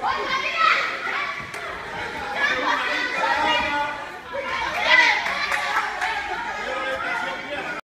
What happened?